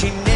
she